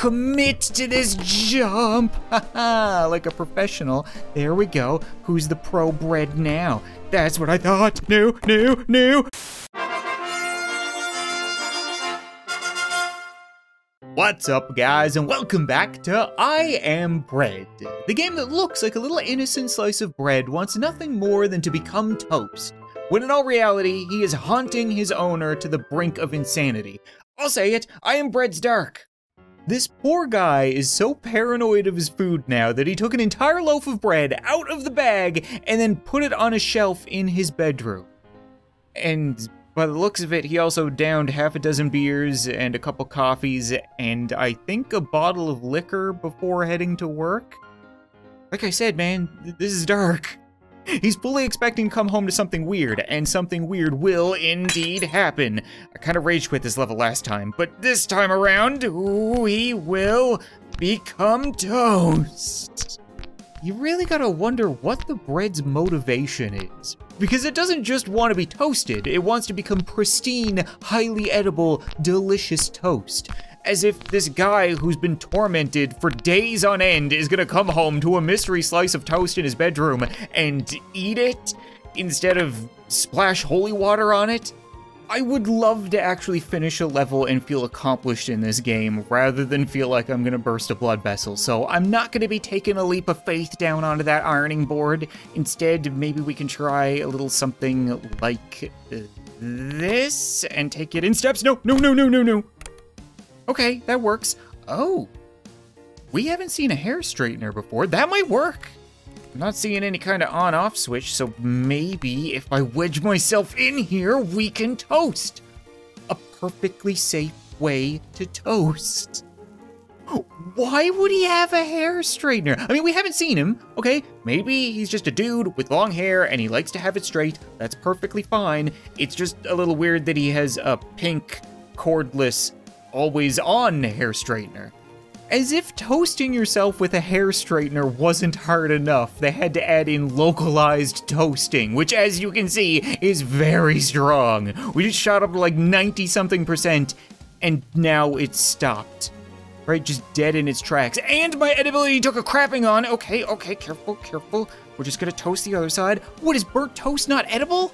commit to this jump. Like a professional. There we go. Who's the pro bread now? That's what I thought. New, new, new. What's up, guys, and welcome back to I Am Bread, the game that looks like a little innocent slice of bread wants nothing more than to become toast, when in all reality, he is haunting his owner to the brink of insanity. I'll say it, I am Bread's Dark. This poor guy is so paranoid of his food now that he took an entire loaf of bread out of the bag and then put it on a shelf in his bedroom. And by the looks of it, he also downed half a dozen beers and a couple coffees and I think a bottle of liquor before heading to work. Like I said, man, th- this is dark. He's fully expecting to come home to something weird, and something weird will indeed happen. I kind of rage quit this level last time, but this time around, we will become toast. You really gotta wonder what the bread's motivation is. Because it doesn't just want to be toasted, it wants to become pristine, highly edible, delicious toast. As if this guy who's been tormented for days on end is gonna come home to a mystery slice of toast in his bedroom and eat it instead of splash holy water on it. I would love to actually finish a level and feel accomplished in this game rather than feel like I'm gonna burst a blood vessel. So I'm not gonna be taking a leap of faith down onto that ironing board. Instead, maybe we can try a little something like uh, this and take it in steps. No, no, no, no, no, no. Okay, that works. Oh, we haven't seen a hair straightener before. That might work. I'm not seeing any kind of on-off switch, so maybe if I wedge myself in here, we can toast. A perfectly safe way to toast. Why would he have a hair straightener? I mean, we haven't seen him, okay? Maybe he's just a dude with long hair and he likes to have it straight. That's perfectly fine. It's just a little weird that he has a pink, cordless, always on hair straightener. As if toasting yourself with a hair straightener wasn't hard enough, they had to add in localized toasting, which as you can see is very strong. We just shot up like 90 something percent and now it's stopped. Right, just dead in its tracks. And my edibility took a crapping on. Okay, okay, careful, careful. We're just gonna toast the other side. What, is burnt toast not edible?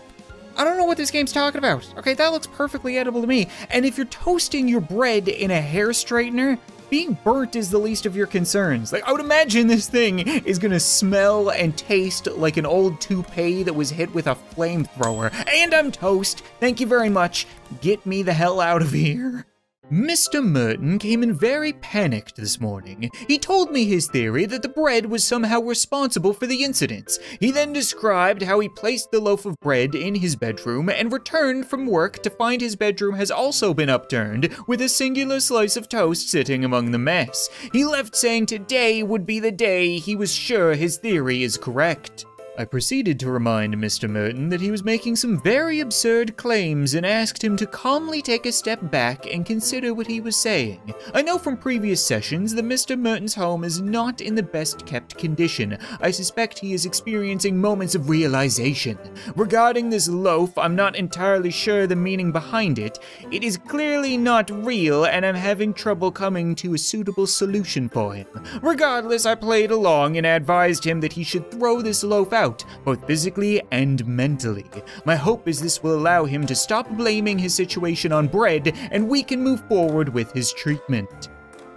I don't know what this game's talking about. Okay, that looks perfectly edible to me. And if you're toasting your bread in a hair straightener, being burnt is the least of your concerns. Like, I would imagine this thing is gonna smell and taste like an old toupee that was hit with a flamethrower. And I'm toast. Thank you very much. Get me the hell out of here. Mr. Merton came in very panicked this morning. He told me his theory that the bread was somehow responsible for the incidents. He then described how he placed the loaf of bread in his bedroom and returned from work to find his bedroom has also been upturned, with a singular slice of toast sitting among the mess. He left saying today would be the day he was sure his theory is correct. I proceeded to remind Mr. Merton that he was making some very absurd claims and asked him to calmly take a step back and consider what he was saying. I know from previous sessions that Mr. Merton's home is not in the best kept condition. I suspect he is experiencing moments of realization. Regarding this loaf, I'm not entirely sure the meaning behind it. It is clearly not real, and I'm having trouble coming to a suitable solution for him. Regardless, I played along and advised him that he should throw this loaf out out, both physically and mentally. My hope is this will allow him to stop blaming his situation on bread and we can move forward with his treatment.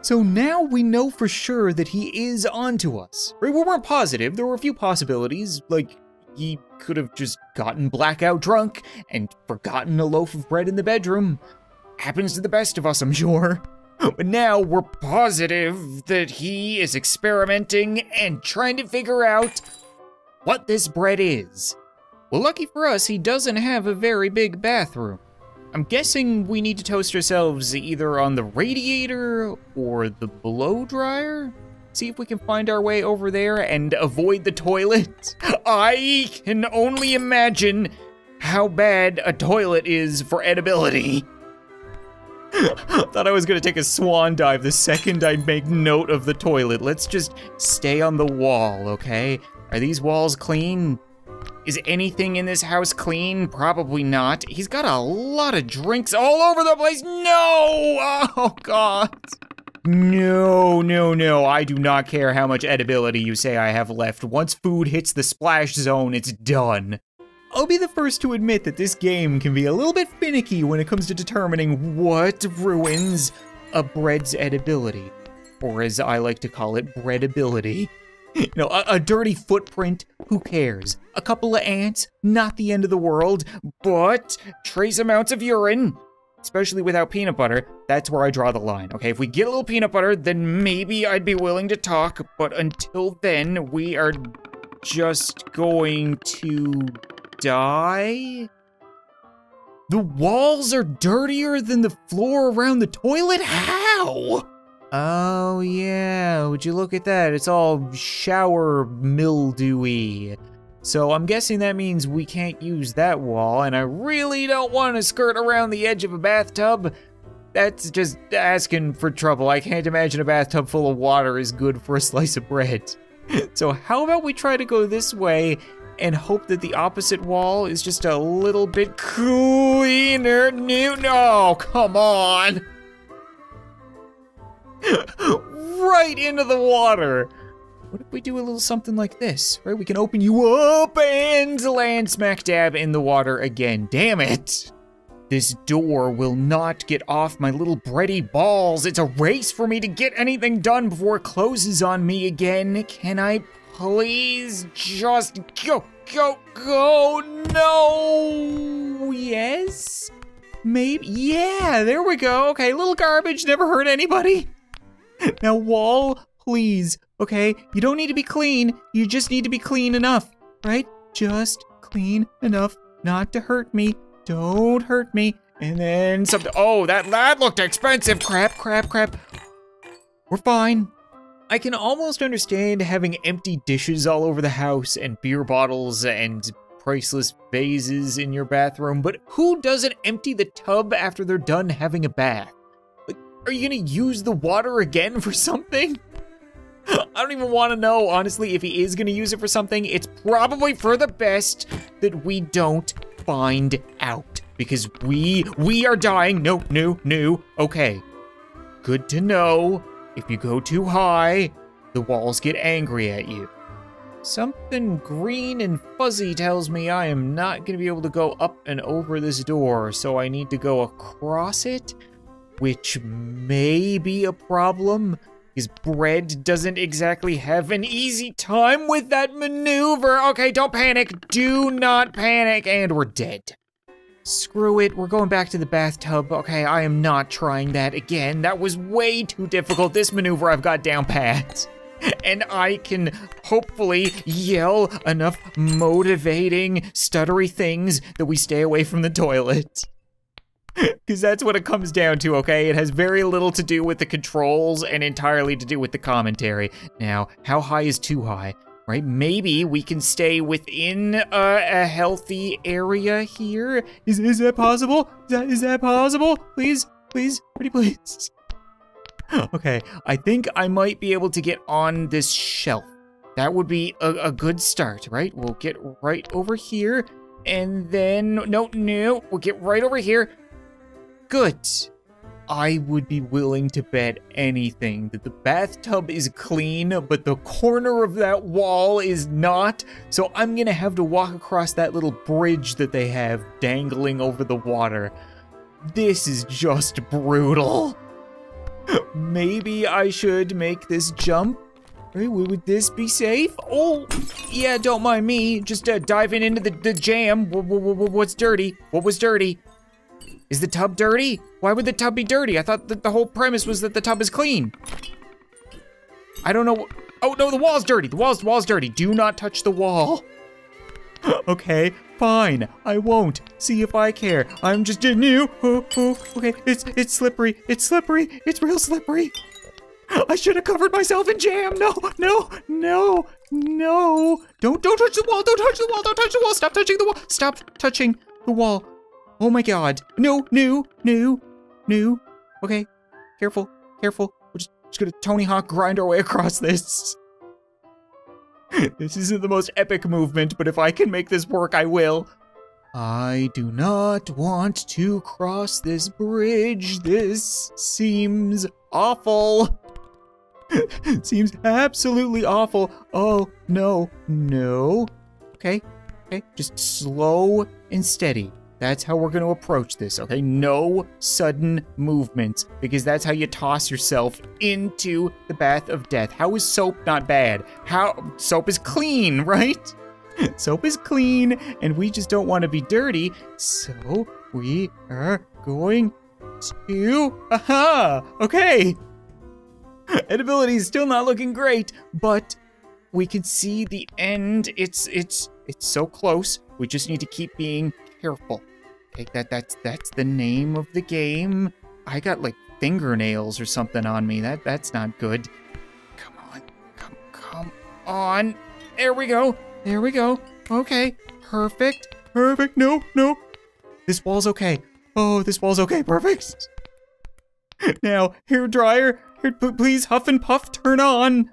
So now we know for sure that he is onto us. We weren't positive, there were a few possibilities, like he could have just gotten blackout drunk and forgotten a loaf of bread in the bedroom. Happens to the best of us, I'm sure. But now we're positive that he is experimenting and trying to figure out what this bread is. Well, lucky for us, he doesn't have a very big bathroom. I'm guessing we need to toast ourselves either on the radiator or the blow dryer? See if we can find our way over there and avoid the toilet. I can only imagine how bad a toilet is for edibility. Thought I was gonna take a swan dive the second I make note of the toilet. Let's just stay on the wall, okay? Are these walls clean? Is anything in this house clean? Probably not. He's got a lot of drinks all over the place. No! Oh, God. No, no, no. I do not care how much edibility you say I have left. Once food hits the splash zone, it's done. I'll be the first to admit that this game can be a little bit finicky when it comes to determining what ruins a bread's edibility. Or as I like to call it, breadability. You know, a, a, dirty footprint, who cares? A couple of ants, not the end of the world, but trace amounts of urine, especially without peanut butter, that's where I draw the line. Okay, if we get a little peanut butter, then maybe I'd be willing to talk, but until then, we are just going to die? The walls are dirtier than the floor around the toilet? How? Oh yeah, would you look at that? It's all shower mildewy. So I'm guessing that means we can't use that wall, and I really don't want to skirt around the edge of a bathtub. That's just asking for trouble. I can't imagine a bathtub full of water is good for a slice of bread. So how about we try to go this way and hope that the opposite wall is just a little bit cleaner. New, no, come on. right into the water. What if we do a little something like this, right? We can open you up and land smack dab in the water again. Damn it. This door will not get off my little bready balls. It's a race for me to get anything done before it closes on me again. Can I Please just go, go, go. No. Yes? Maybe. Yeah, there we go. Okay, little garbage never hurt anybody. Now, wall, please. Okay, you don't need to be clean. You just need to be clean enough, right? Just clean enough not to hurt me. Don't hurt me. And then something. Oh, that, that looked expensive. Crap, crap, crap. We're fine. I can almost understand having empty dishes all over the house and beer bottles and priceless vases in your bathroom, but who doesn't empty the tub after they're done having a bath? Are you gonna use the water again for something? I don't even want to know, honestly, if he is gonna use it for something, it's probably for the best that we don't find out. Because we, we are dying. No, no, no. Okay. Good to know. If you go too high, the walls get angry at you. Something green and fuzzy tells me I am not going to be able to go up and over this door, so I need to go across it, which may be a problem, because Bread doesn't exactly have an easy time with that maneuver. Okay, don't panic. Do not panic, and we're dead. Screw it, we're going back to the bathtub. Okay, I am not trying that again. That was way too difficult. This maneuver I've got down pat. And I can hopefully yell enough motivating, stuttery things that we stay away from the toilet. Because that's what it comes down to, okay? It has very little to do with the controls and entirely to do with the commentary. Now, how high is too high? right? Maybe we can stay within a, a healthy area here. Is, is that possible? Is that, is that possible? Please, please, pretty please. okay, I think I might be able to get on this shelf. That would be a, a good start, right? We'll get right over here, and then, no, no, we'll get right over here. Good. I would be willing to bet anything that the bathtub is clean, but the corner of that wall is not. So I'm gonna have to walk across that little bridge that they have dangling over the water. This is just brutal. Maybe I should make this jump. Would this be safe? Oh, yeah, don't mind me. Just uh, diving into the, the jam. What's dirty? What was dirty? Is the tub dirty? Why would the tub be dirty? I thought that the whole premise was that the tub is clean. I don't know. Oh no, the wall's dirty. The wall's the wall's dirty. Do not touch the wall. okay, fine. I won't. See if I care. I'm just new. Oh, oh, okay, it's it's slippery. It's slippery. It's real slippery. I should have covered myself in jam. No, no, no, no. Don't don't touch the wall. Don't touch the wall. Don't touch the wall. Stop touching the wall. Stop touching the wall. Oh my god. No, no, no, no. Okay, careful, careful. We're just, just gonna Tony Hawk grind our way across this. this isn't the most epic movement, but if I can make this work, I will. I do not want to cross this bridge. This seems awful. Seems absolutely awful. Oh, no, no. Okay, okay, just slow and steady. That's how we're going to approach this, okay? No sudden movements, because that's how you toss yourself into the bath of death. How is soap not bad? How soap is clean, right? soap is clean, and we just don't want to be dirty, so we are going to. Aha! Okay. Edibility is still not looking great, but we can see the end. It's it's it's so close. We just need to keep being careful. Take that that's that's the name of the game. I got like fingernails or something on me. That that's not good. Come on. Come come on. There we go. There we go. Okay. Perfect. Perfect. No, no. This wall's okay. Oh, this wall's okay. Perfect. Now, hair dryer, please huff and puff turn on.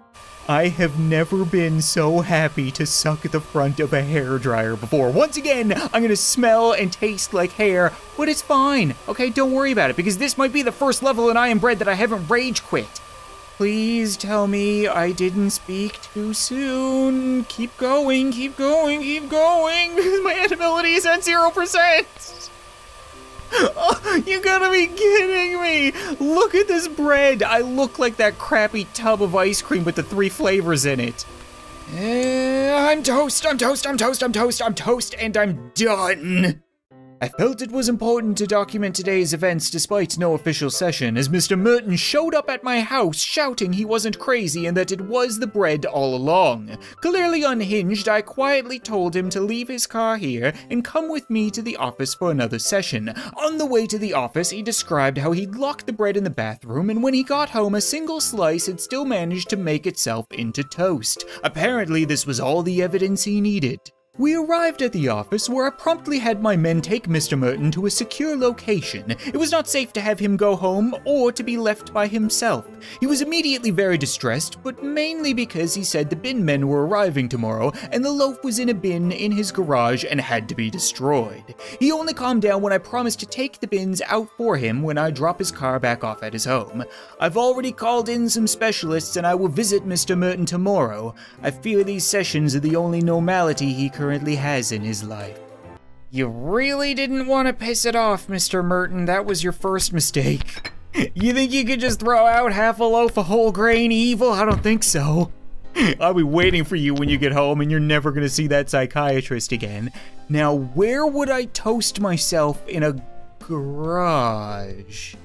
I have never been so happy to suck at the front of a hair dryer before. Once again, I'm gonna smell and taste like hair, but it's fine. Okay, don't worry about it because this might be the first level in I Am Bread that I haven't rage quit. Please tell me I didn't speak too soon. Keep going, keep going, keep going. My ability is at 0%. Oh, you gotta be kidding me! Look at this bread! I look like that crappy tub of ice cream with the three flavors in it. Uh, I'm toast, I'm toast, I'm toast, I'm toast, I'm toast, and I'm done! I felt it was important to document today's events despite no official session, as Mr. Merton showed up at my house shouting he wasn't crazy and that it was the bread all along. Clearly unhinged, I quietly told him to leave his car here and come with me to the office for another session. On the way to the office, he described how he'd locked the bread in the bathroom, and when he got home, a single slice had still managed to make itself into toast. Apparently, this was all the evidence he needed. We arrived at the office where I promptly had my men take Mr. Merton to a secure location. It was not safe to have him go home or to be left by himself. He was immediately very distressed, but mainly because he said the bin men were arriving tomorrow and the loaf was in a bin in his garage and had to be destroyed. He only calmed down when I promised to take the bins out for him when I drop his car back off at his home. I've already called in some specialists and I will visit Mr. Merton tomorrow. I fear these sessions are the only normality he currently currently has in his life. You really didn't want to piss it off, Mr. Merton. That was your first mistake. you think you could just throw out half a loaf of whole grain evil? I don't think so. I'll be waiting for you when you get home and you're never gonna see that psychiatrist again. Now, where would I toast myself in a garage?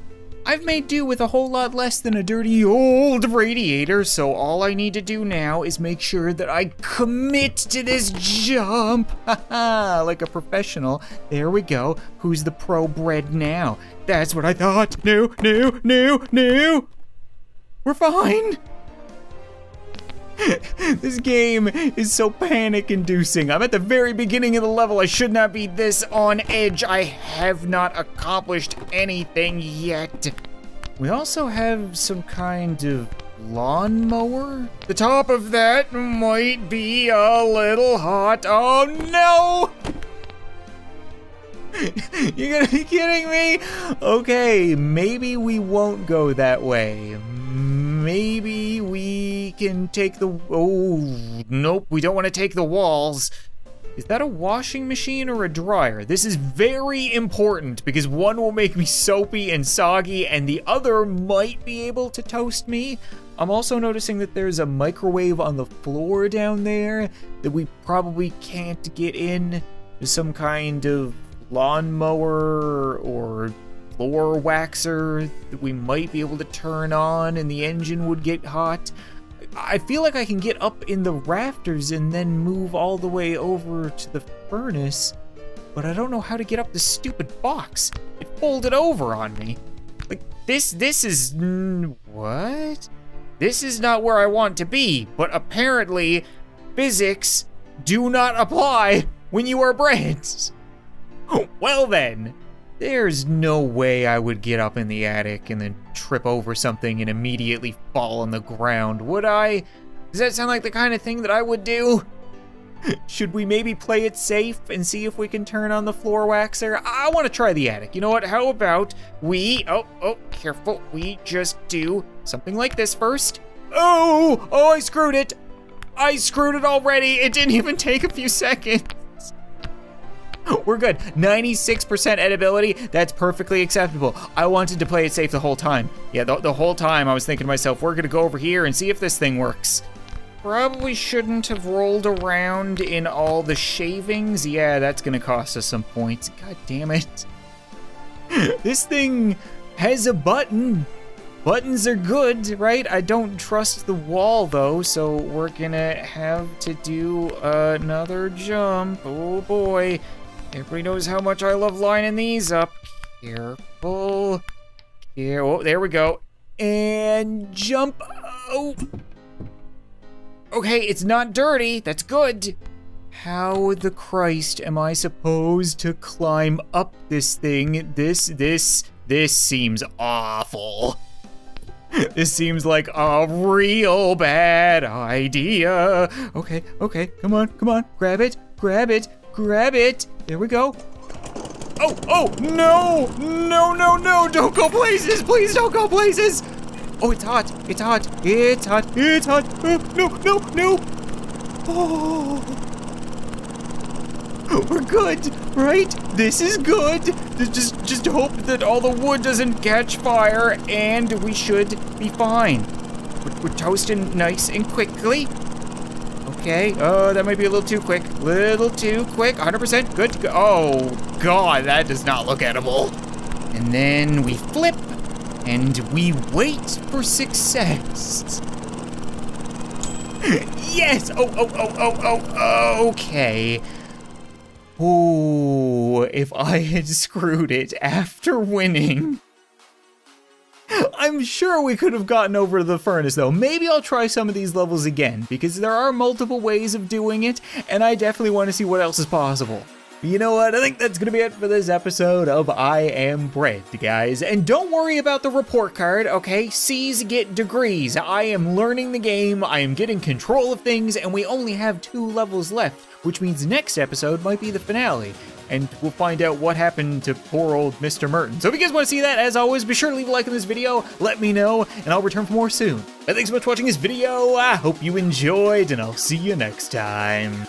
I've made do with a whole lot less than a dirty old radiator, so all I need to do now is make sure that I commit to this jump. Like a professional. There we go. Who's the pro bread now? That's what I thought. New, new, new, new. We're fine. this game is so panic inducing. I'm at the very beginning of the level. I should not be this on edge. I have not accomplished anything yet. We also have some kind of lawnmower. The top of that might be a little hot. Oh no! You're gonna be kidding me? Okay, maybe we won't go that way maybe we can take the... Oh, nope, we don't want to take the walls. Is that a washing machine or a dryer? This is very important because one will make me soapy and soggy and the other might be able to toast me. I'm also noticing that there's a microwave on the floor down there that we probably can't get in. Some kind of lawnmower or floor waxer that we might be able to turn on and the engine would get hot. I feel like I can get up in the rafters and then move all the way over to the furnace, but I don't know how to get up the stupid box. It folded over on me. Like, this, this is, what? This is not where I want to be, but apparently physics do not apply when you are brains. Well then, there's no way I would get up in the attic and then trip over something and immediately fall on the ground, would I? Does that sound like the kind of thing that I would do? Should we maybe play it safe and see if we can turn on the floor waxer? I want to try the attic. You know what? How about we, oh, oh, careful. We just do something like this first. Oh, oh, I screwed it. I screwed it already. It didn't even take a few seconds. We're good. 96% edibility. That's perfectly acceptable. I wanted to play it safe the whole time. Yeah, the, the whole time I was thinking to myself, we're gonna go over here and see if this thing works. Probably shouldn't have rolled around in all the shavings. Yeah, that's gonna cost us some points. God damn it. this thing has a button. Buttons are good, right? I don't trust the wall though, so we're gonna have to do another jump. Oh boy. Everybody knows how much I love lining these up. Careful. Here, oh, there we go. And jump. Oh. Okay, it's not dirty. That's good. How the Christ am I supposed to climb up this thing? This, this, this seems awful. This seems like a real bad idea. Okay, okay, come on, come on. Grab it, grab it, grab it. There we go. Oh, oh, no, no, no, no, don't go places. Please don't go places. Oh, it's hot, it's hot, it's hot, it's hot. Oh, no, no, no. Oh. We're good, right? This is good. Just, just hope that all the wood doesn't catch fire, and we should be fine. We're, we're toasting nice and quickly. Okay. Oh, that might be a little too quick. Little too quick. 100% good to go. Oh, God, that does not look edible. And then we flip, and we wait for success. yes! Oh, oh, oh, oh, oh, okay. Ooh, if I had screwed it after winning. I'm sure we could have gotten over the furnace though. Maybe I'll try some of these levels again because there are multiple ways of doing it and I definitely want to see what else is possible. You know what? I think that's going to be it for this episode of I Am Bread, guys. And don't worry about the report card, okay? C's get degrees. I am learning the game, I am getting control of things, and we only have two levels left, which means next episode might be the finale and we'll find out what happened to poor old Mr. Merton. So if you guys want to see that, as always, be sure to leave a like on this video, let me know, and I'll return for more soon. And thanks so much for watching this video, I hope you enjoyed, and I'll see you next time.